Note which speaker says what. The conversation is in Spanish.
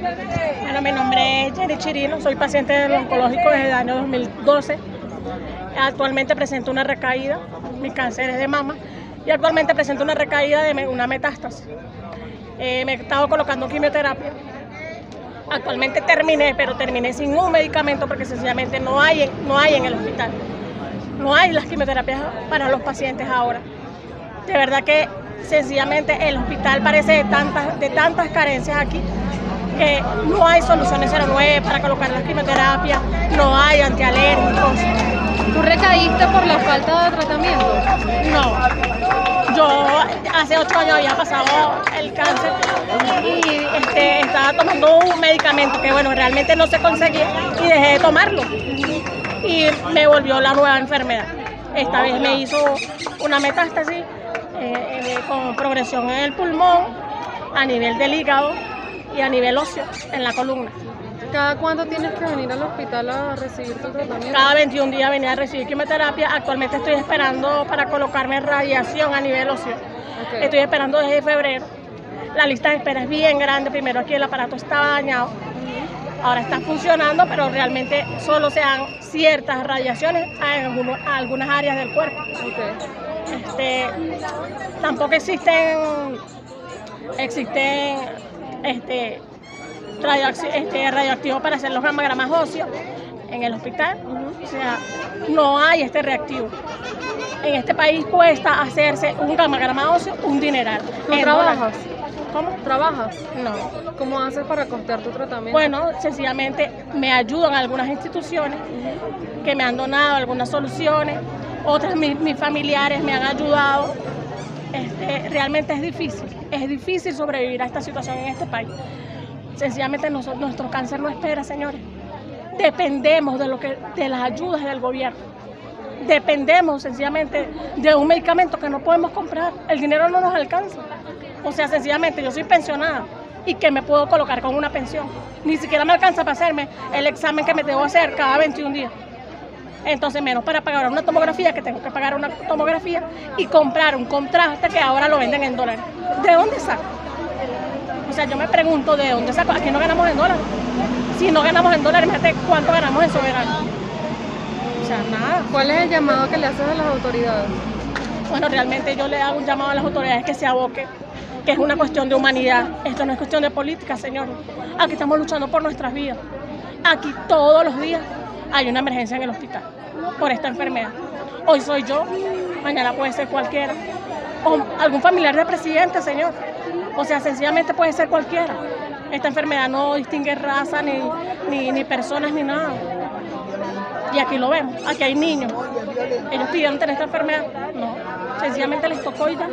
Speaker 1: Bueno, mi nombre es Jenny Chirino, soy paciente del oncológico desde el año 2012. Actualmente presento una recaída, mi cáncer es de mama, y actualmente presento una recaída de una metástasis. Eh, me he estado colocando quimioterapia. Actualmente terminé, pero terminé sin un medicamento porque sencillamente no hay, no hay en el hospital. No hay las quimioterapias para los pacientes ahora. De verdad que sencillamente el hospital parece de tantas, de tantas carencias aquí que no hay soluciones 09 para colocar las quimioterapias, no hay antialérgicos.
Speaker 2: ¿Tú recaíste por la falta de tratamiento?
Speaker 1: No. Yo hace ocho años había pasado el cáncer y este, estaba tomando un medicamento que bueno, realmente no se conseguía y dejé de tomarlo. Y me volvió la nueva enfermedad. Esta vez me hizo una metástasis eh, eh, con progresión en el pulmón, a nivel del hígado y a nivel óseo, en la columna.
Speaker 2: ¿Cada cuánto tienes que venir al hospital a recibir tu tratamiento?
Speaker 1: Cada 21 días venía a recibir quimioterapia. Actualmente estoy esperando para colocarme radiación a nivel óseo. Estoy esperando desde febrero. La lista de espera es bien grande. Primero aquí el aparato estaba dañado. Ahora está funcionando, pero realmente solo se dan ciertas radiaciones en algunas áreas del cuerpo. Este, tampoco existen, existen este, este, radioactivos para hacer los gamagramas óseos en el hospital. O sea, no hay este reactivo. En este país cuesta hacerse un gamagrama óseo un dineral.
Speaker 2: ¿Tú trabajas?
Speaker 1: ¿Cómo?
Speaker 2: ¿Trabajas?
Speaker 1: No.
Speaker 2: ¿Cómo haces para costear tu tratamiento?
Speaker 1: Bueno, sencillamente me ayudan algunas instituciones que me han donado algunas soluciones otras mis, familiares me han ayudado. Realmente es difícil, es difícil sobrevivir a esta situación en este país. Sencillamente nuestro cáncer no espera, señores. Dependemos de, lo que, de las ayudas del gobierno. Dependemos sencillamente de un medicamento que no podemos comprar. El dinero no nos alcanza. O sea, sencillamente yo soy pensionada y que me puedo colocar con una pensión. Ni siquiera me alcanza para hacerme el examen que me debo hacer cada 21 días. Entonces, menos para pagar una tomografía, que tengo que pagar una tomografía y comprar un contraste que ahora lo venden en dólares. ¿De dónde saco? O sea, yo me pregunto, ¿de dónde saco? Aquí no ganamos en dólares. Si no ganamos en dólares, imagínate cuánto ganamos en soberano. O sea, nada.
Speaker 2: ¿Cuál es el llamado que le haces a las autoridades?
Speaker 1: Bueno, realmente yo le hago un llamado a las autoridades que se aboquen, que es una cuestión de humanidad. Esto no es cuestión de política, señor. Aquí estamos luchando por nuestras vidas. Aquí todos los días hay una emergencia en el hospital por esta enfermedad. Hoy soy yo, mañana puede ser cualquiera. O algún familiar del presidente, señor. O sea, sencillamente puede ser cualquiera. Esta enfermedad no distingue raza, ni, ni, ni personas, ni nada. Y aquí lo vemos, aquí hay niños. Ellos pidieron tener esta enfermedad. No, sencillamente les tocó y ya.